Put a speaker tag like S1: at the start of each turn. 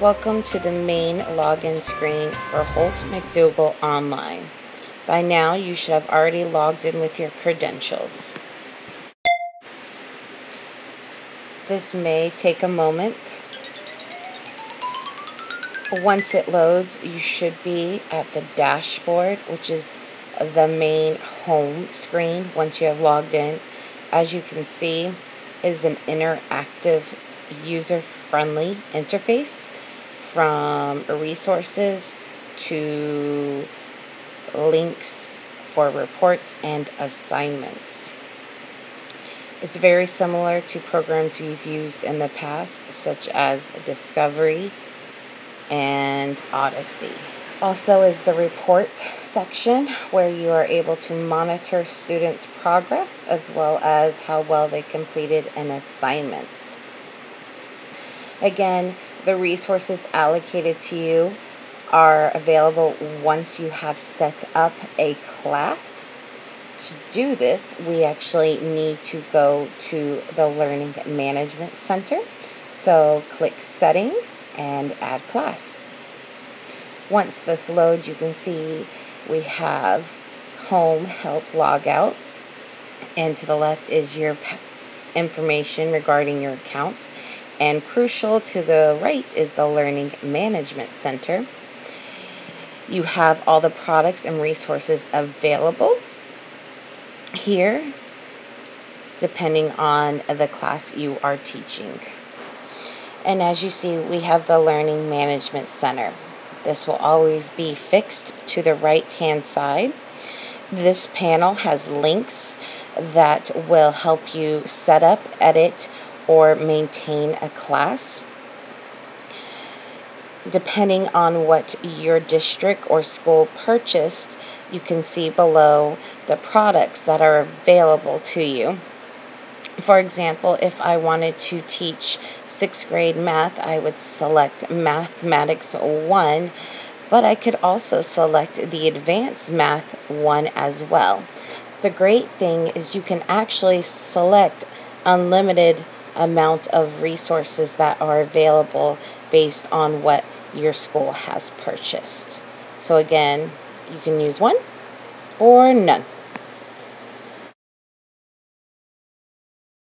S1: Welcome to the main login screen for Holt McDougall Online. By now, you should have already logged in with your credentials. This may take a moment. Once it loads, you should be at the dashboard, which is the main home screen once you have logged in. As you can see, is an interactive user-friendly interface from resources to links for reports and assignments. It's very similar to programs we've used in the past, such as Discovery and Odyssey. Also is the report section where you are able to monitor students' progress as well as how well they completed an assignment. Again, the resources allocated to you are available once you have set up a class. To do this, we actually need to go to the Learning Management Center. So click Settings and Add Class. Once this loads, you can see we have Home Help Logout, and to the left is your information regarding your account. And crucial to the right is the Learning Management Center. You have all the products and resources available here depending on the class you are teaching. And as you see, we have the Learning Management Center. This will always be fixed to the right hand side. This panel has links that will help you set up, edit, or maintain a class. Depending on what your district or school purchased, you can see below the products that are available to you. For example, if I wanted to teach sixth grade math, I would select Mathematics 1, but I could also select the Advanced Math 1 as well. The great thing is you can actually select unlimited amount of resources that are available based on what your school has purchased. So again, you can use one or none.